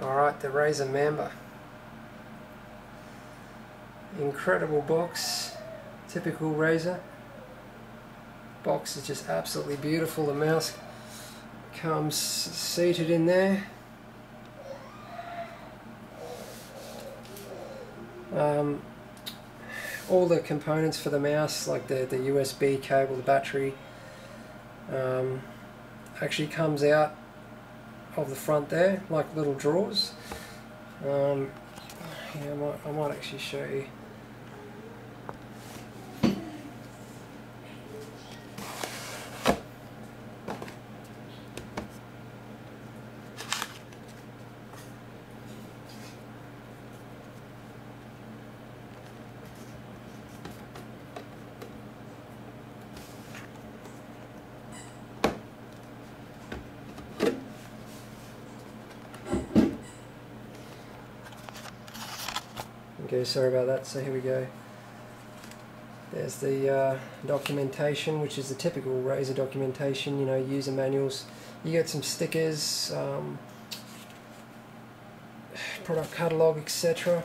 Alright, the Razer Mamba. Incredible box, typical Razer. Box is just absolutely beautiful. The mouse comes seated in there. Um, all the components for the mouse, like the, the USB cable, the battery, um, actually comes out of the front there, like little drawers. Um, yeah, I might, I might actually show you. Okay, sorry about that. So here we go. There's the uh, documentation, which is the typical Razer documentation, you know, user manuals. You get some stickers, um, product catalogue, etc.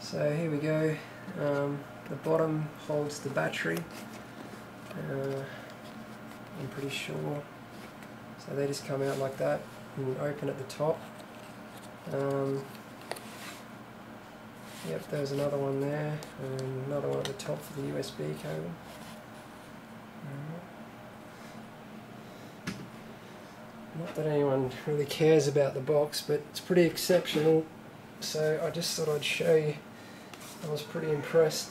So here we go. Um, the bottom holds the battery. Uh, I'm pretty sure. So they just come out like that and open at the top. Um, Yep, there's another one there, and another one at the top for the USB cable. Not that anyone really cares about the box, but it's pretty exceptional, so I just thought I'd show you. I was pretty impressed.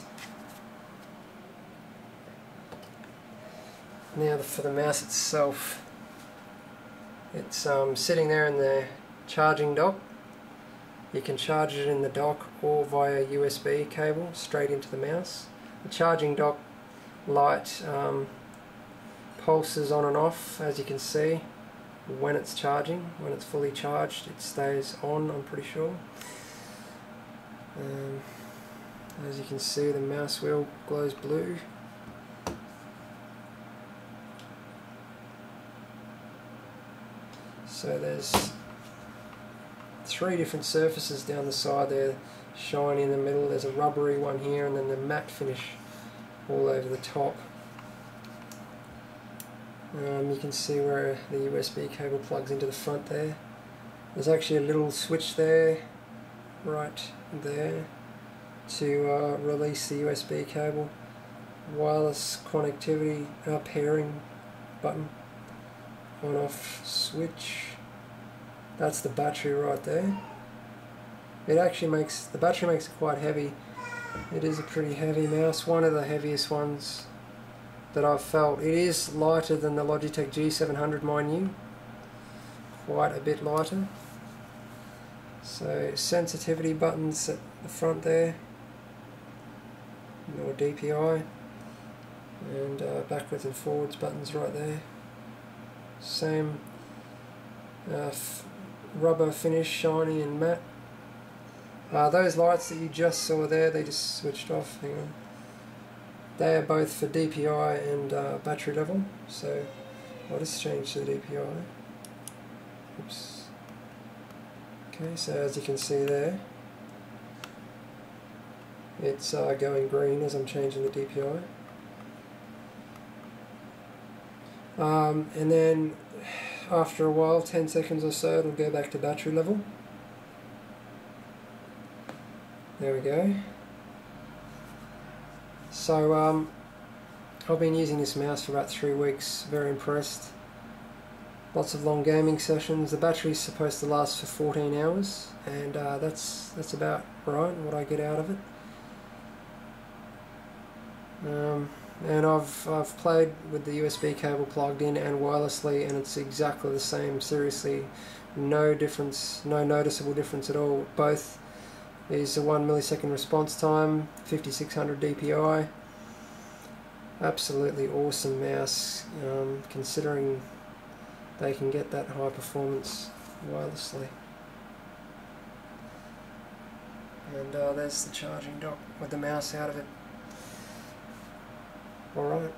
Now for the mouse itself, it's um, sitting there in the charging dock you can charge it in the dock or via USB cable straight into the mouse. The charging dock light um, pulses on and off as you can see when it's charging. When it's fully charged it stays on I'm pretty sure. Um, as you can see the mouse wheel glows blue. So there's three different surfaces down the side there shiny in the middle. There's a rubbery one here and then the matte finish all over the top. Um, you can see where the USB cable plugs into the front there. There's actually a little switch there right there to uh, release the USB cable. Wireless connectivity uh, pairing button on off switch that's the battery right there. It actually makes, the battery makes it quite heavy. It is a pretty heavy mouse, one of the heaviest ones that I've felt. It is lighter than the Logitech G700 mind you. Quite a bit lighter. So sensitivity buttons at the front there. More DPI. And uh, backwards and forwards buttons right there. Same uh, rubber finish, shiny and matte. Uh, those lights that you just saw there, they just switched off. Hang on. They are both for DPI and uh, battery level. So I'll just change to the DPI. Oops. Okay, so as you can see there, it's uh, going green as I'm changing the DPI. Um, and then after a while, 10 seconds or so, it'll go back to battery level. There we go. So um, I've been using this mouse for about three weeks, very impressed. Lots of long gaming sessions. The battery's supposed to last for 14 hours, and uh, that's that's about right, what I get out of it. Um, and I've, I've played with the USB cable plugged in and wirelessly and it's exactly the same. Seriously no difference no noticeable difference at all. Both is a 1 millisecond response time 5600 DPI absolutely awesome mouse um, considering they can get that high performance wirelessly. And uh, there's the charging dock with the mouse out of it all right